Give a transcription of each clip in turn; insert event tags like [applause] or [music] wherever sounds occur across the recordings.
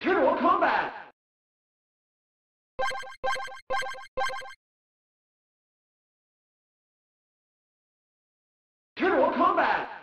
General combat! General combat!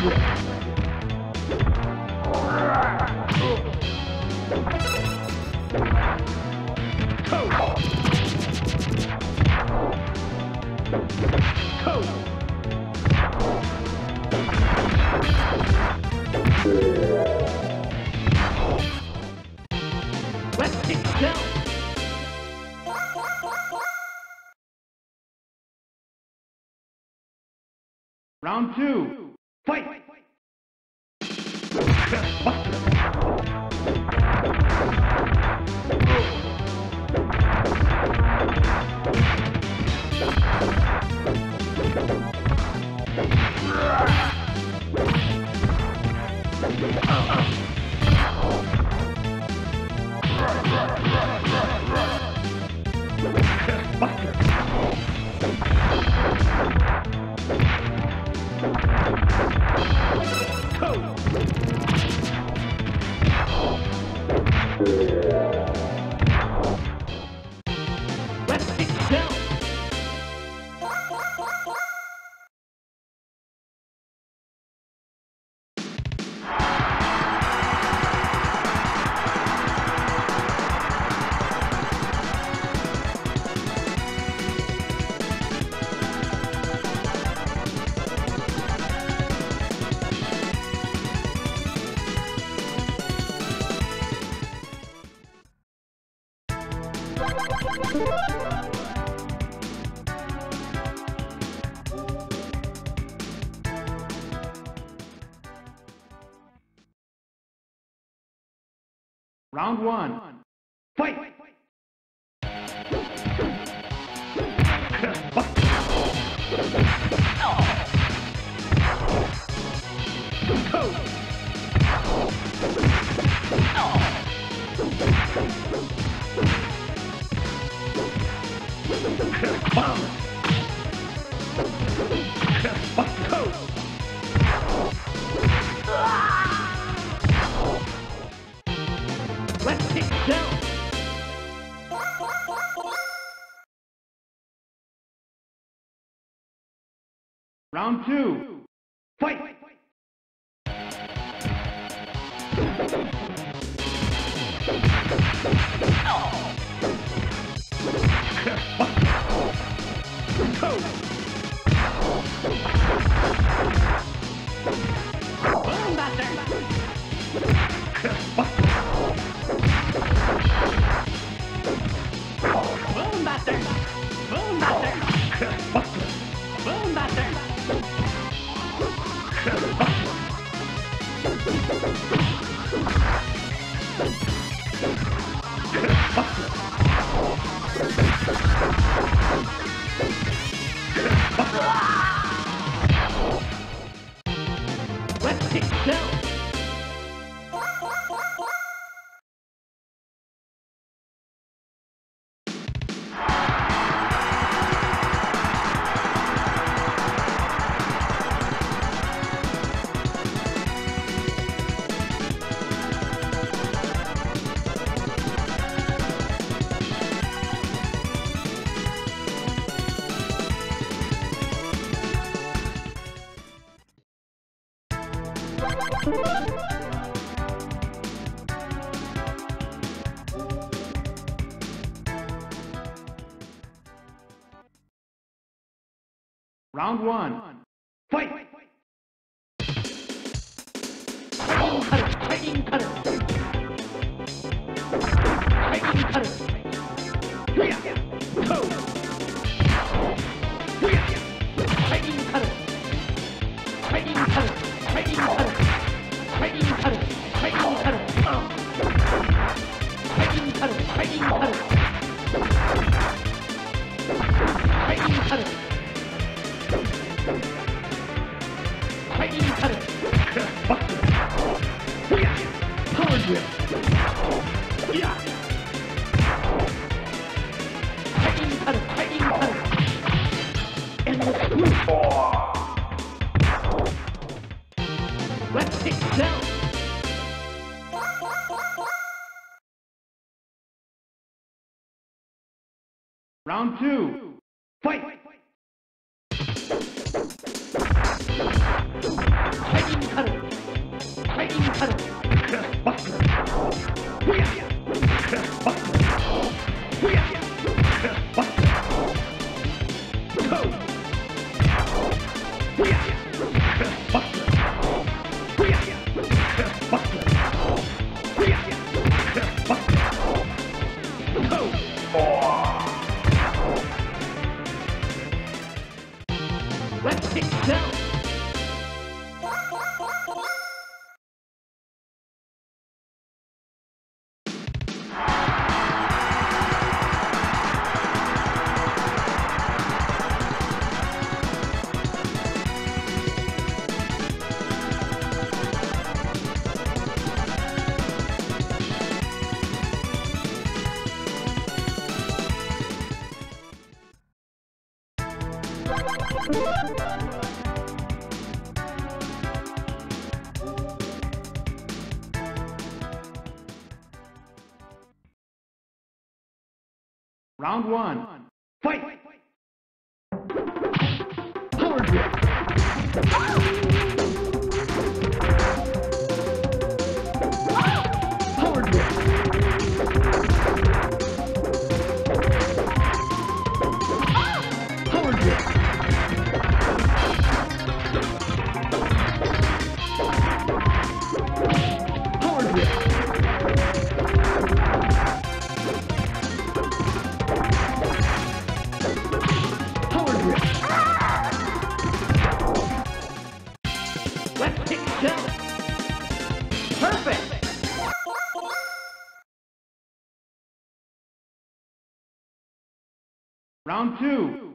Grip! Round two. Fight! [laughs] Let's Round one. Fight! Round two. Fight! Kick down! Round one. Let's excel! Round two, fight! Fighting cutter! Fighting cutter! Buster! Yeah. Round one. Fight! Round two.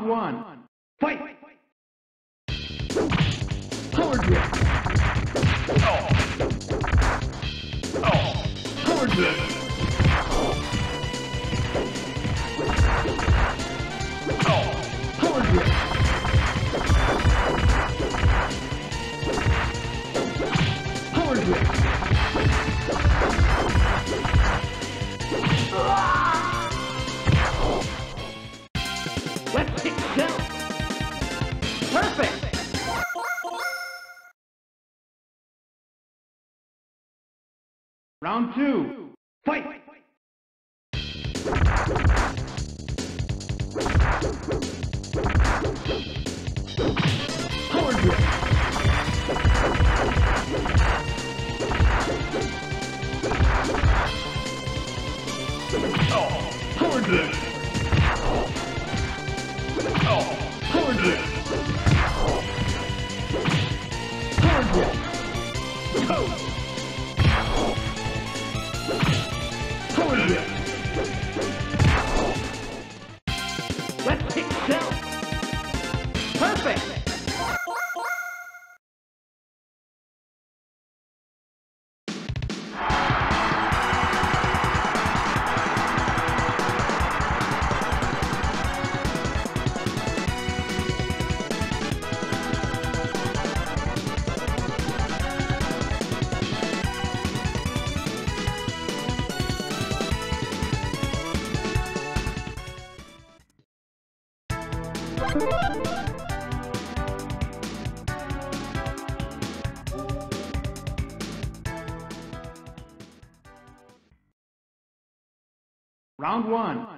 Round one. Fight. Power drill. Power drill. Power drill. Power drill. Round two. Round one.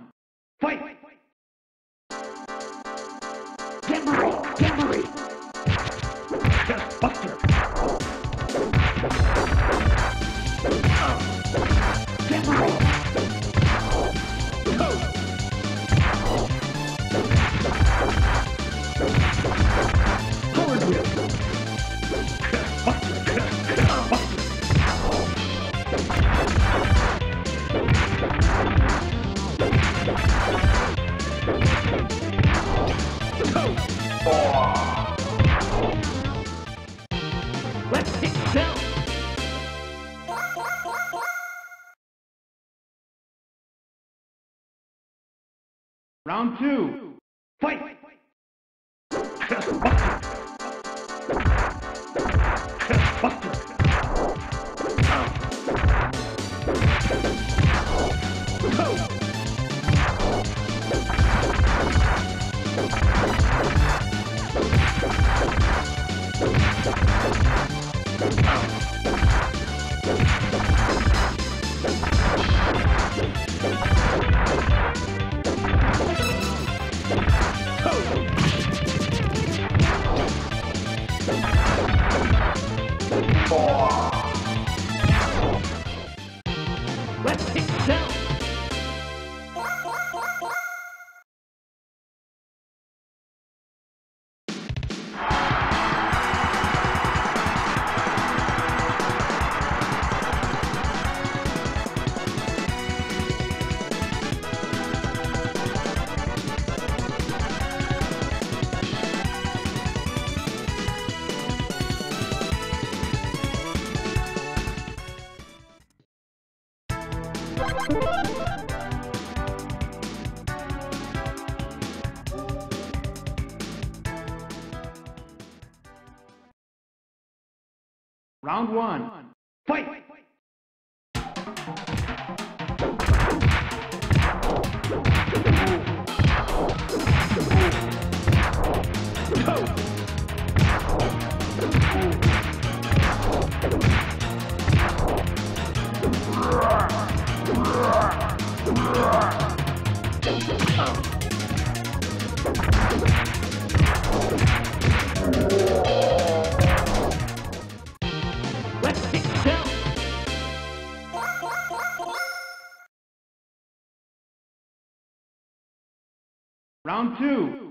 Let's excel. Round two. Fight. Buster. [laughs] Chest buster. Let's Round one. Fight! Go! Round two.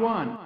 One.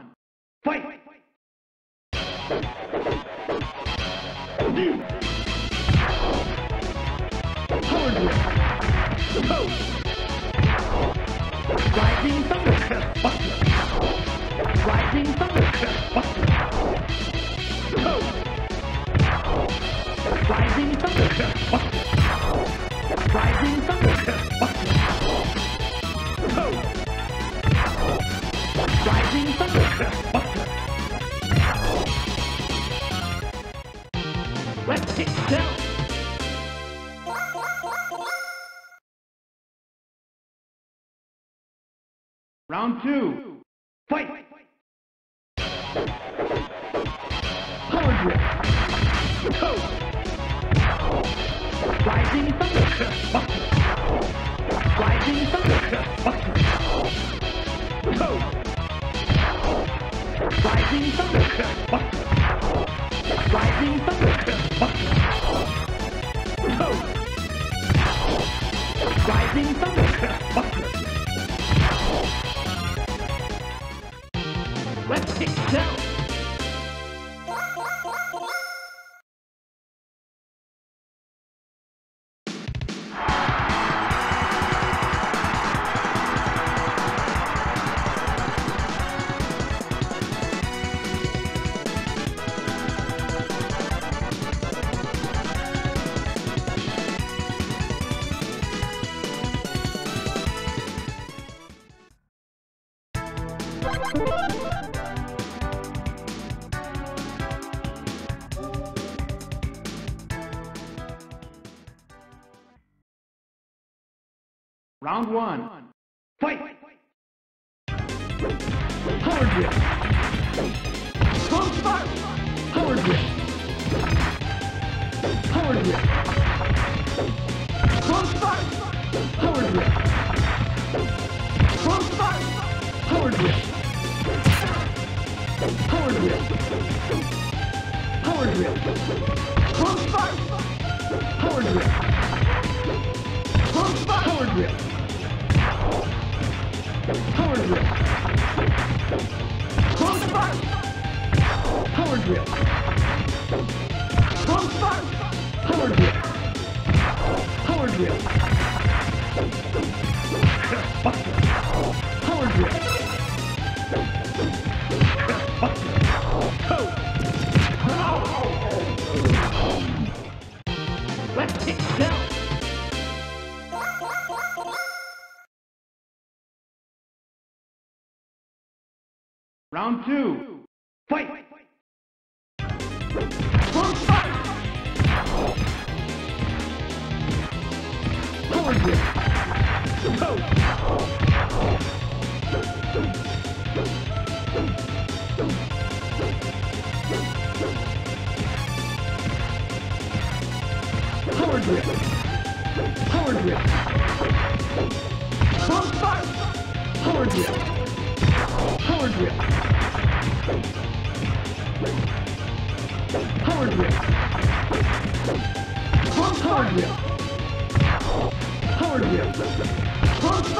Round two. Fight! Hard whip! Ho! Rising thunder! Rising thunder! Rising thunder! Rising thunder! Rising thunder! Round one. Fight! Hard whip! Strong spark! Hard whip! Hard whip! Strong spark! Hard whip! Strong spark! Hard whip! Hard whip! Hard whip! Strong spark! Hard whip! Hard whip! Hard whip! Let's kick down! Round two. Close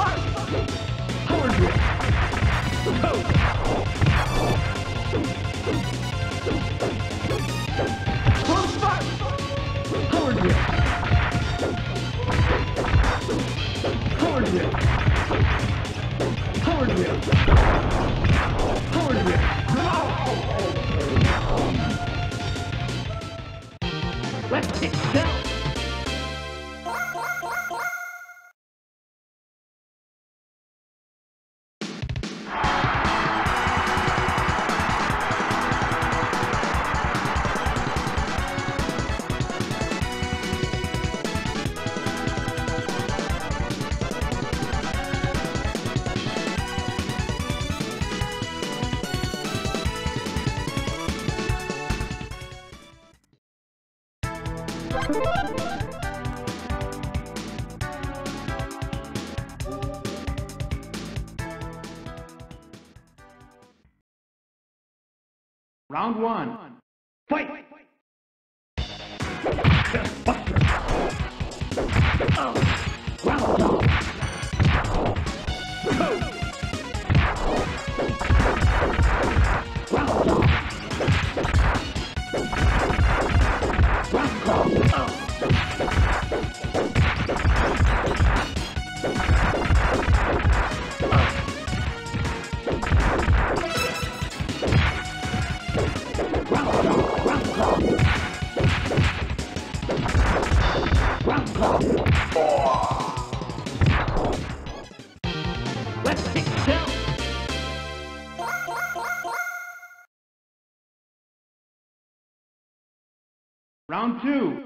Let's excel! Round one. Fight! Buster! Round dog! Round two.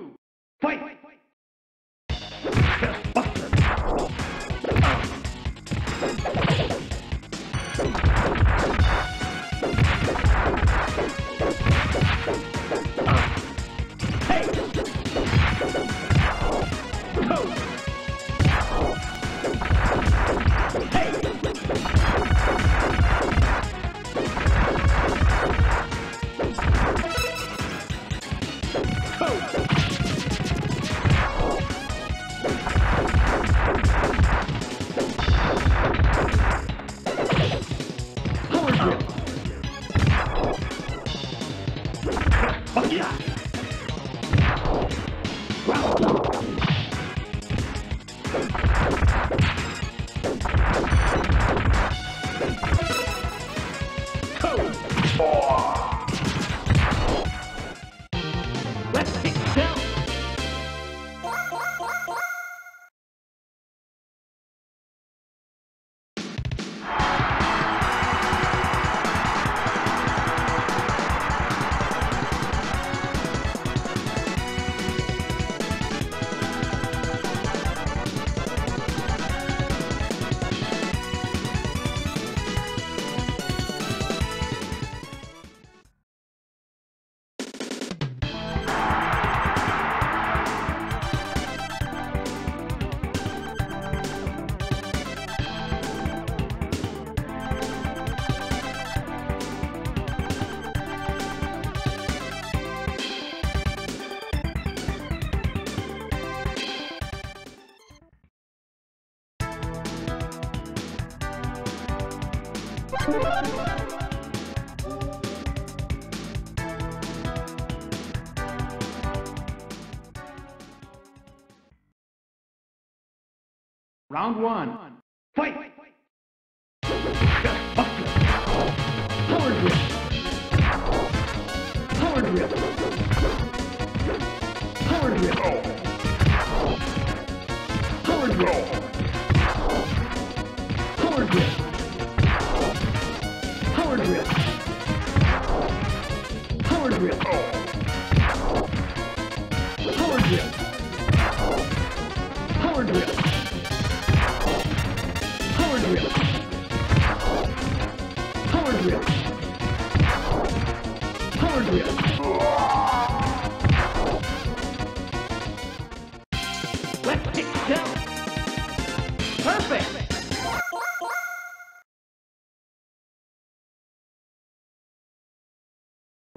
Round one.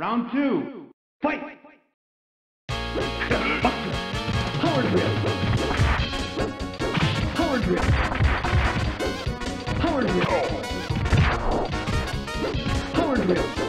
Round two. Fight! Power drill! Power drill! Power drill! Power drill!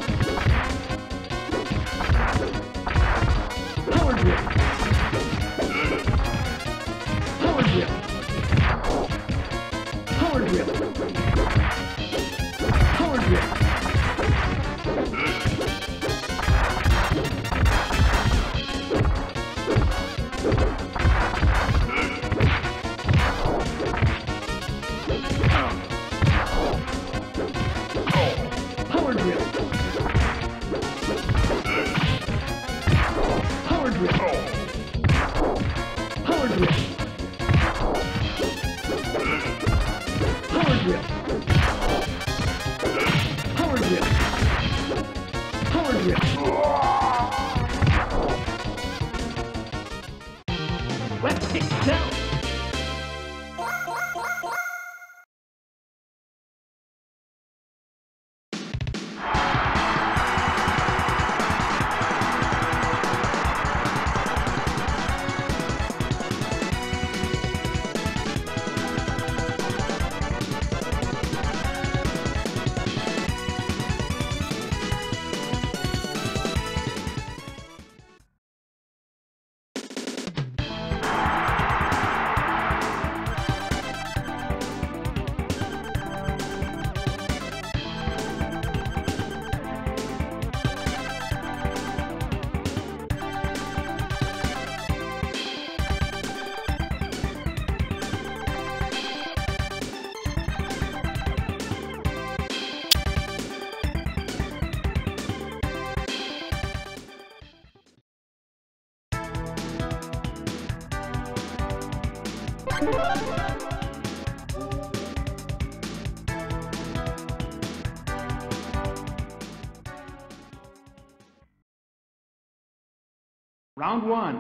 Round one.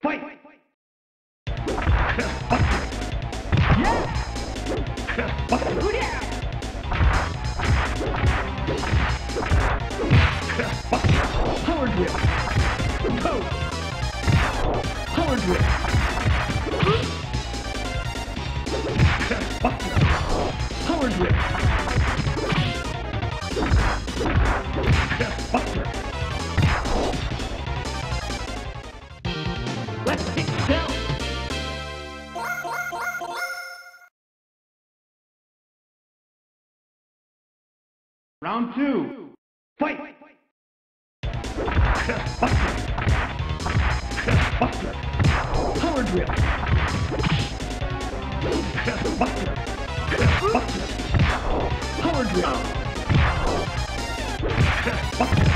Fight! Hard whip! Go! Hard whip! Howard Round two. Fight! Buster. Power drill. Buster. Buster. Power drill. Buster.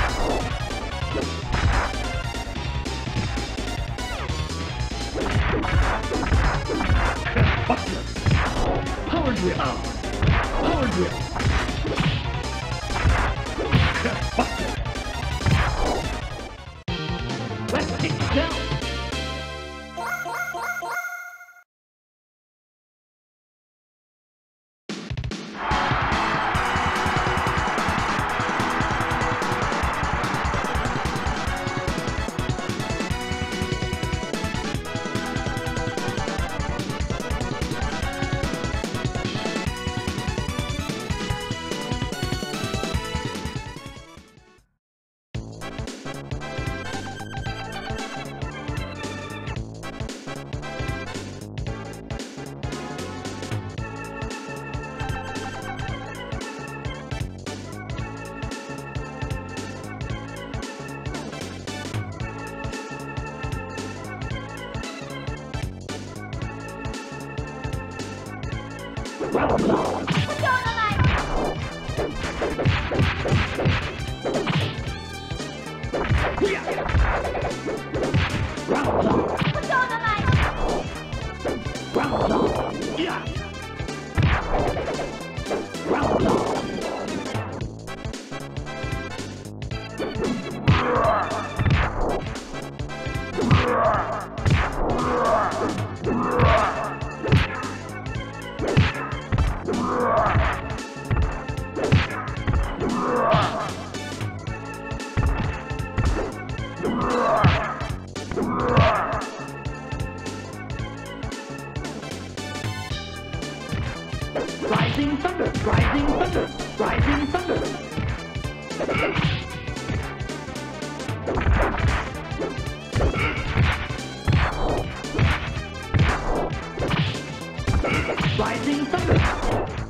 Buster. Power drill. Power drill. 我叫他来。我叫。Rising thunder.